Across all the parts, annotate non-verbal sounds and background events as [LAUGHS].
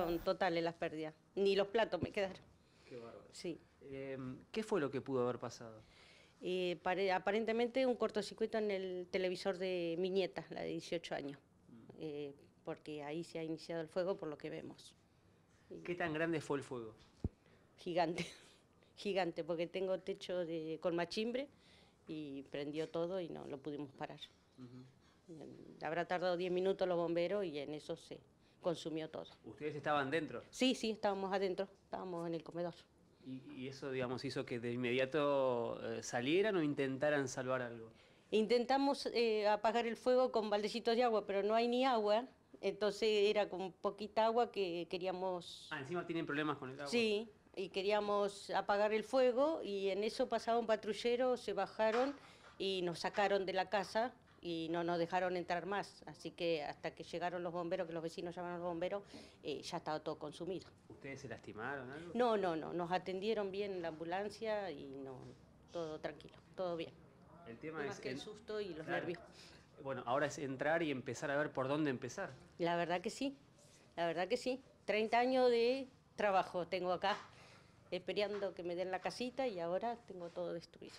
Fueron totales las pérdidas. Ni los platos me quedaron. Qué bárbaro. Sí. Eh, ¿Qué fue lo que pudo haber pasado? Eh, pare- aparentemente un cortocircuito en el televisor de mi nieta, la de 18 años. Eh, porque ahí se ha iniciado el fuego por lo que vemos. ¿Qué tan grande fue el fuego? Gigante, [LAUGHS] gigante, porque tengo techo de, con machimbre y prendió todo y no lo pudimos parar. Habrá tardado 10 minutos los bomberos y en eso se consumió todo. ¿Ustedes estaban dentro? Sí, sí, estábamos adentro, estábamos en el comedor. ¿Y, y eso, digamos, hizo que de inmediato eh, salieran o intentaran salvar algo? Intentamos eh, apagar el fuego con baldecitos de agua, pero no hay ni agua, entonces era con poquita agua que queríamos... Ah, encima tienen problemas con el agua. Sí, y queríamos apagar el fuego y en eso pasaba un patrullero, se bajaron y nos sacaron de la casa y no nos dejaron entrar más. Así que hasta que llegaron los bomberos, que los vecinos llamaron a los bomberos, eh, ya estaba todo consumido. ¿Ustedes se lastimaron algo? No, no, no, nos atendieron bien en la ambulancia y no, todo tranquilo, todo bien. El tema Más es... que el susto y los Claro. nervios. Bueno, ahora es entrar y empezar a ver por dónde empezar. La verdad que sí, la verdad que sí. 30 años de trabajo tengo acá, esperando que me den la casita y ahora tengo todo destruido.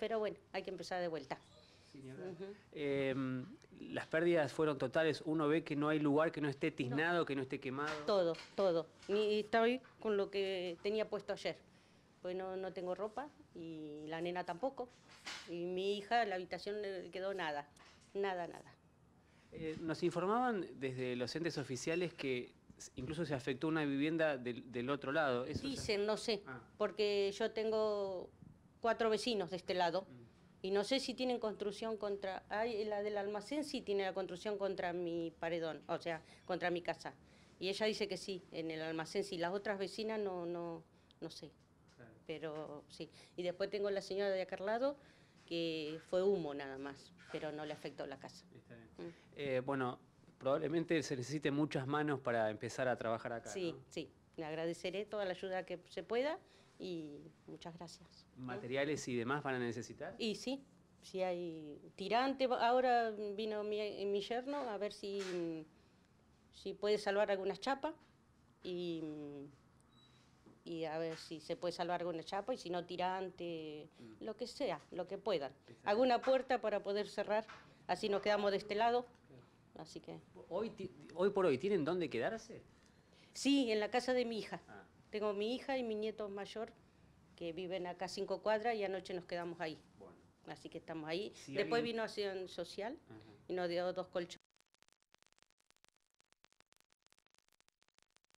Pero bueno, hay que empezar de vuelta. Eh, las pérdidas fueron totales. Uno ve que no hay lugar que no esté tiznado, que no esté quemado. Todo, todo. Ni estoy con lo que tenía puesto ayer. Pues no, no tengo ropa y la nena tampoco. Y mi hija, la habitación le quedó nada, nada, nada. Eh, nos informaban desde los entes oficiales que incluso se afectó una vivienda del, del otro lado. ¿Eso ya- Dicen, no sé, Ah. porque yo tengo cuatro vecinos de este lado y no sé si tienen construcción contra... Ay, la del almacén sí tiene la construcción contra mi paredón, o sea, contra mi casa. Y ella dice que sí, en el almacén sí. Las otras vecinas no, no, no sé, Claro. pero sí. Y después tengo la señora de acá al lado que fue humo nada más, pero no le afectó la casa. Está bien. Mm. Eh, bueno, probablemente se necesiten muchas manos para empezar a trabajar acá. Sí, ¿no? sí. Le agradeceré toda la ayuda que se pueda y muchas gracias. ¿Materiales y demás van a necesitar? Y sí, si hay tirante, ahora vino mi, mi yerno a ver si, si puede salvar algunas chapas y, y a ver si se puede salvar alguna chapa y si no tirante, lo que sea, lo que puedan. Alguna puerta para poder cerrar, así nos quedamos de este lado. Así que Hoy, hoy por hoy, ¿tienen dónde quedarse? Sí, en la casa de mi hija. Ah. Tengo mi hija y mi nieto mayor que viven acá cinco cuadras y anoche nos quedamos ahí. Bueno. Así que estamos ahí. Si Después alguien- vino Acción Social Ajá. y nos dio dos colchones.